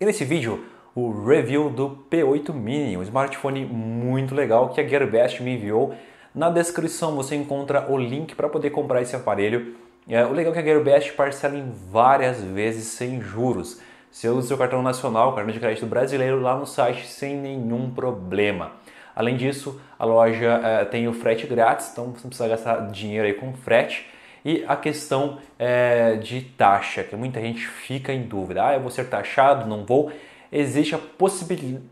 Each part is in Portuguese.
E nesse vídeo, o review do P8 Mini, um smartphone muito legal que a Gearbest me enviou. Na descrição você encontra o link para poder comprar esse aparelho. É, o legal é que a Gearbest parcela em várias vezes sem juros. Você usa seu cartão nacional, cartão de crédito brasileiro lá no site sem nenhum problema. Além disso, a loja é, tem o frete grátis, então você não precisa gastar dinheiro aí com frete. E a questão é, de taxa, que muita gente fica em dúvida. Ah, eu vou ser taxado, não vou. Existe a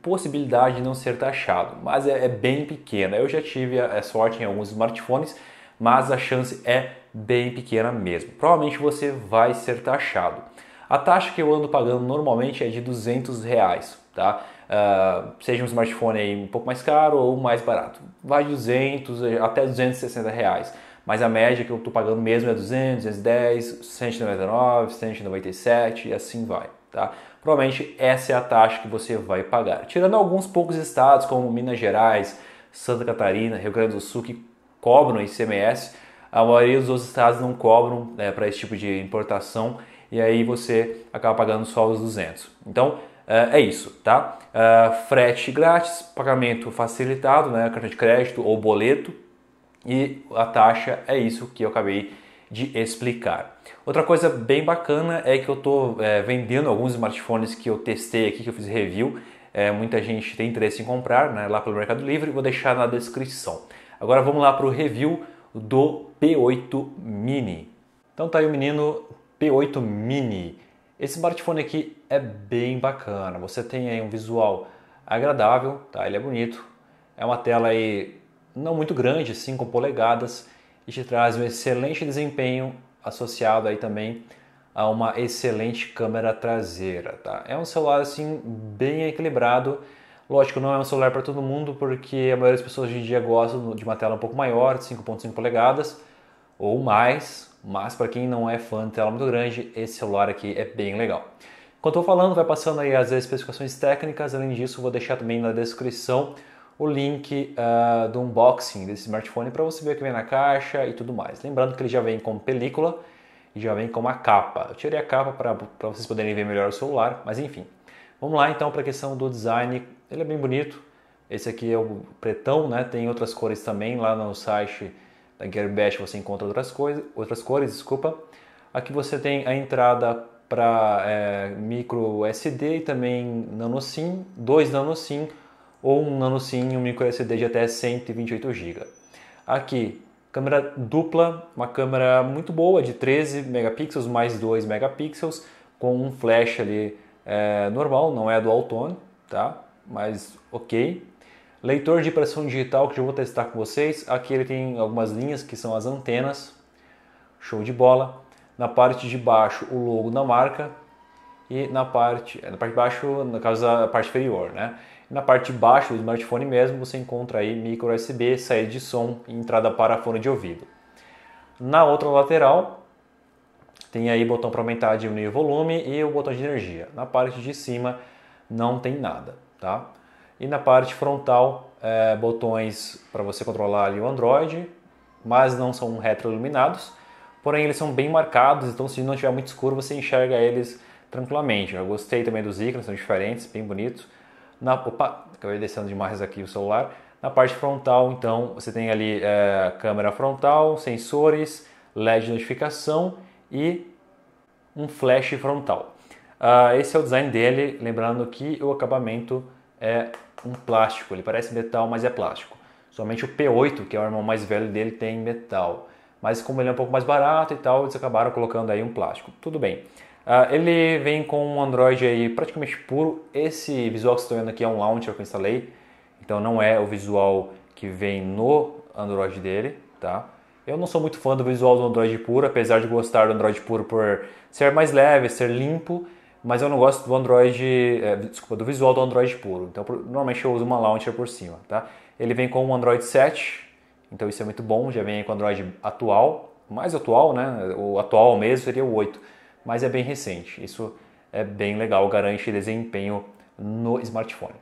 possibilidade de não ser taxado, mas é, é bem pequena. Eu já tive a, a sorte em alguns smartphones, mas a chance é bem pequena mesmo. Provavelmente você vai ser taxado. A taxa que eu ando pagando normalmente é de 200 reais, tá? Uh, seja um smartphone aí um pouco mais caro ou mais barato. Vai de 200 até 260 reais mas a média que eu estou pagando mesmo é 200, 210, 199, 197 e assim vai. Tá? Provavelmente essa é a taxa que você vai pagar. Tirando alguns poucos estados como Minas Gerais, Santa Catarina, Rio Grande do Sul que cobram ICMS, a maioria dos outros estados não cobram né, para esse tipo de importação e aí você acaba pagando só os 200. Então é isso, tá? frete grátis, pagamento facilitado, né, cartão de crédito ou boleto, e a taxa é isso que eu acabei de explicar. Outra coisa bem bacana é que eu estou é, vendendo alguns smartphones que eu testei aqui, que eu fiz review. É, muita gente tem interesse em comprar né, lá pelo Mercado Livre, vou deixar na descrição. Agora vamos lá para o review do P8 Mini. Então tá aí o menino P8 Mini. Esse smartphone aqui é bem bacana. Você tem aí um visual agradável, tá? Ele é bonito. É uma tela aí não muito grande, 5 polegadas, e te traz um excelente desempenho associado aí também a uma excelente câmera traseira, tá? É um celular assim bem equilibrado. Lógico, não é um celular para todo mundo, porque a maioria das pessoas hoje em dia gostam de uma tela um pouco maior, de 5.5 polegadas ou mais, mas para quem não é fã de tela muito grande, esse celular aqui é bem legal. Enquanto eu falando, vai passando aí as especificações técnicas, além disso, vou deixar também na descrição o link uh, do unboxing desse smartphone para você ver o que vem na caixa e tudo mais. Lembrando que ele já vem com película e já vem com uma capa. Eu tirei a capa para vocês poderem ver melhor o celular, mas enfim. Vamos lá então para a questão do design. Ele é bem bonito. Esse aqui é o pretão, né? Tem outras cores também lá no site da Gearbest você encontra outras coisas, outras cores, desculpa. Aqui você tem a entrada para é, micro SD e também nano SIM, dois nano SIM ou um nano SIM um micro SD de até 128 GB. Aqui, câmera dupla, uma câmera muito boa de 13 megapixels mais 2 megapixels com um flash ali é, normal, não é dual tone, tá? Mas ok. Leitor de impressão digital que eu vou testar com vocês. Aqui ele tem algumas linhas que são as antenas. Show de bola. Na parte de baixo o logo da marca e na parte, na parte de baixo, no caso a parte inferior, né? Na parte de baixo do smartphone mesmo você encontra aí micro USB, saída de som e entrada para fone de ouvido. Na outra lateral tem aí botão para aumentar e diminuir o volume e o botão de energia. Na parte de cima não tem nada, tá? E na parte frontal é, botões para você controlar ali o Android, mas não são retroiluminados, porém eles são bem marcados, então se não estiver muito escuro você enxerga eles tranquilamente. Eu gostei também dos ícones, são diferentes, bem bonitos. Na, opa, acabei descendo demais aqui o celular. Na parte frontal, então, você tem ali é, câmera frontal, sensores, LED de notificação e um flash frontal. Uh, esse é o design dele, lembrando que o acabamento é um plástico, ele parece metal, mas é plástico. Somente o P8, que é o irmão mais velho dele, tem metal. Mas como ele é um pouco mais barato e tal, eles acabaram colocando aí um plástico. Tudo bem. Uh, ele vem com um Android aí praticamente puro. Esse visual que vocês estão vendo aqui é um launcher que eu instalei, então não é o visual que vem no Android dele, tá? Eu não sou muito fã do visual do Android puro, apesar de gostar do Android puro por ser mais leve, ser limpo, mas eu não gosto do Android, é, desculpa, do visual do Android puro. Então, normalmente eu uso uma launcher por cima, tá? Ele vem com um Android 7, então isso é muito bom, já vem com o Android atual, mais atual, né? O atual mesmo seria o 8 mas é bem recente. Isso é bem legal, garante desempenho no smartphone.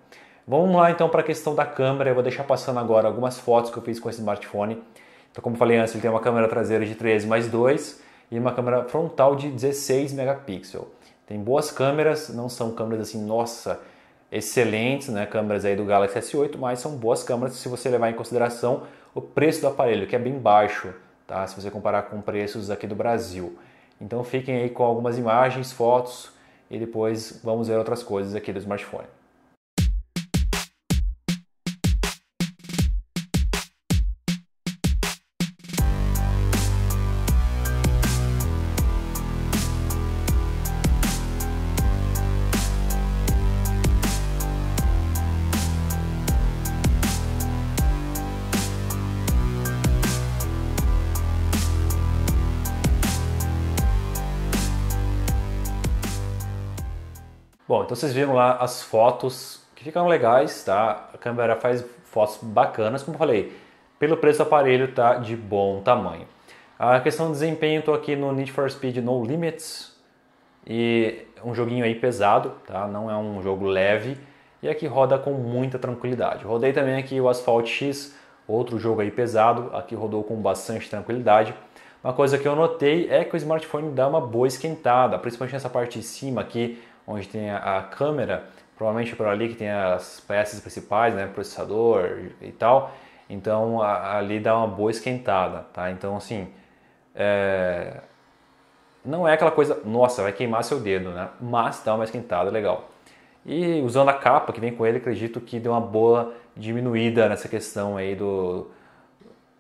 Vamos lá então para a questão da câmera. Eu vou deixar passando agora algumas fotos que eu fiz com esse smartphone. Então, como falei antes, ele tem uma câmera traseira de 13 mais 2 e uma câmera frontal de 16 megapixels. Tem boas câmeras, não são câmeras assim, nossa, excelentes, né? Câmeras aí do Galaxy S8, mas são boas câmeras se você levar em consideração o preço do aparelho, que é bem baixo, tá? Se você comparar com preços aqui do Brasil. Então fiquem aí com algumas imagens, fotos e depois vamos ver outras coisas aqui do smartphone. Bom, então vocês viram lá as fotos que ficaram legais, tá? A câmera faz fotos bacanas, como eu falei, pelo preço do aparelho tá de bom tamanho. A questão do desempenho, estou aqui no Need for Speed No Limits e um joguinho aí pesado, tá? Não é um jogo leve e aqui roda com muita tranquilidade. Rodei também aqui o Asphalt X, outro jogo aí pesado, aqui rodou com bastante tranquilidade. Uma coisa que eu notei é que o smartphone dá uma boa esquentada, principalmente nessa parte de cima aqui, onde tem a, câmera, provavelmente por ali que tem as peças principais, né, processador e tal. Então a, ali dá uma boa esquentada, tá? Então assim, é... não é aquela coisa, nossa, vai queimar seu dedo, né? Mas dá uma esquentada legal. E usando a capa que vem com ele, acredito que deu uma boa diminuída nessa questão aí do,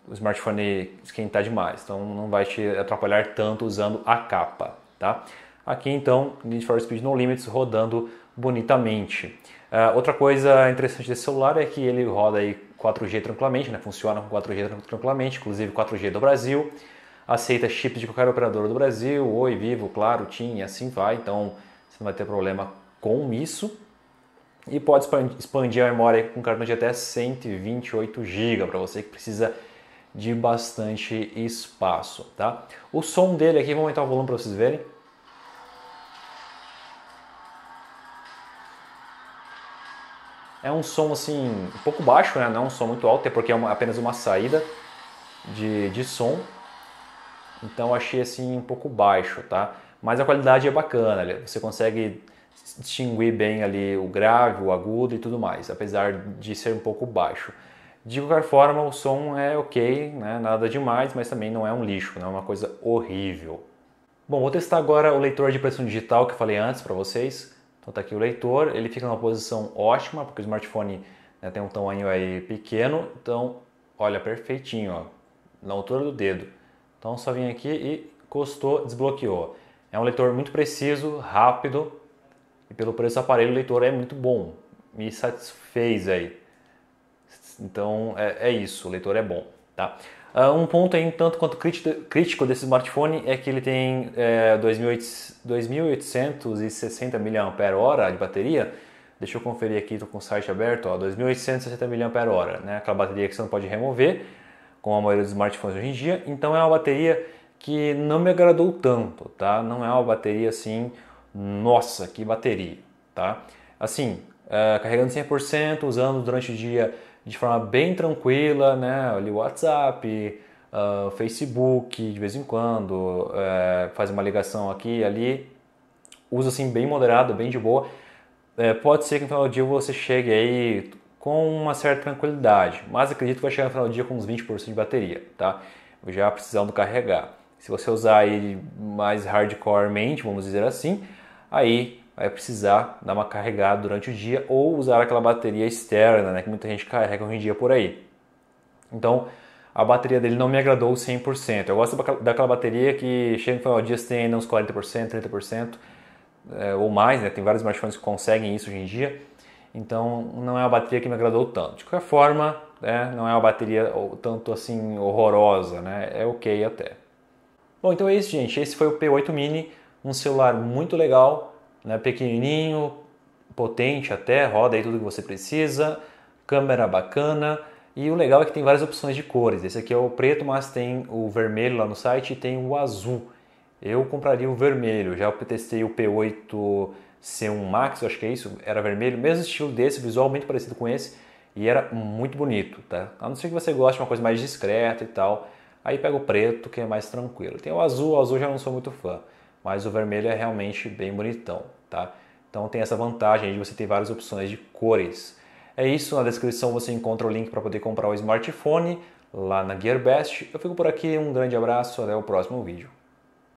do smartphone esquentar demais. Então não vai te atrapalhar tanto usando a capa, tá? Aqui então, Need for Speed No Limits rodando bonitamente. Uh, outra coisa interessante desse celular é que ele roda aí 4G tranquilamente, né? funciona com 4G tranquilamente, inclusive 4G do Brasil, aceita chips de qualquer operador do Brasil, Oi, Vivo, Claro, TIM e assim vai, então você não vai ter problema com isso. E pode expandir a memória com cartão de até 128 GB para você que precisa de bastante espaço, tá? O som dele aqui, vou aumentar o volume para vocês verem. É um som assim, um pouco baixo, né? não é um som muito alto, é porque é uma, apenas uma saída de, de som. Então achei assim um pouco baixo, tá? Mas a qualidade é bacana, você consegue distinguir bem ali o grave, o agudo e tudo mais, apesar de ser um pouco baixo. De qualquer forma, o som é ok, né? nada demais, mas também não é um lixo, não é uma coisa horrível. Bom, vou testar agora o leitor de impressão digital que eu falei antes para vocês. Então está aqui o leitor, ele fica numa posição ótima, porque o smartphone né, tem um tamanho aí pequeno, então olha perfeitinho, ó, na altura do dedo. Então só vim aqui e encostou, desbloqueou. É um leitor muito preciso, rápido e pelo preço do aparelho o leitor é muito bom, me satisfez aí. Então é, é isso, o leitor é bom, tá? Uh, um ponto aí, tanto quanto crítico desse smartphone é que ele tem é, 2.860 mAh de bateria. Deixa eu conferir aqui, estou com o site aberto, ó, 2.860 mAh, né? aquela bateria que você não pode remover, como a maioria dos smartphones hoje em dia. Então é uma bateria que não me agradou tanto, tá? Não é uma bateria assim, nossa, que bateria, tá? Assim, é, carregando 100%, usando durante o dia de forma bem tranquila, né? Ali WhatsApp, uh, Facebook, de vez em quando, uh, faz uma ligação aqui e ali. Uso assim bem moderado, bem de boa. Uh, pode ser que no final do dia você chegue aí com uma certa tranquilidade, mas acredito que vai chegar no final do dia com uns 20% de bateria, tá? Já precisando carregar. Se você usar aí mais hardcoremente, vamos dizer assim, aí vai precisar dar uma carregada durante o dia ou usar aquela bateria externa, né, que muita gente carrega hoje em dia por aí. Então, a bateria dele não me agradou 100%. Eu gosto daquela bateria que chega no final do dia você tem ainda uns 40%, 30% é, ou mais, né? Tem vários smartphones que conseguem isso hoje em dia. Então, não é uma bateria que me agradou tanto. De qualquer forma, né, não é uma bateria tanto assim horrorosa, né? É ok até. Bom, então é isso, gente. Esse foi o P8 Mini, um celular muito legal, né, pequenininho, potente até, roda aí tudo que você precisa, câmera bacana e o legal é que tem várias opções de cores. Esse aqui é o preto, mas tem o vermelho lá no site e tem o azul. Eu compraria o vermelho, já testei o P8 C1 Max, acho que é isso, era vermelho, mesmo estilo desse, visualmente parecido com esse, e era muito bonito, tá? A não ser que você goste de uma coisa mais discreta e tal, aí pega o preto, que é mais tranquilo. Tem o azul, o azul já não sou muito fã. Mas o vermelho é realmente bem bonitão, tá? Então tem essa vantagem de você ter várias opções de cores. É isso, na descrição você encontra o link para poder comprar o smartphone lá na GearBest. Eu fico por aqui, um grande abraço, até o próximo vídeo.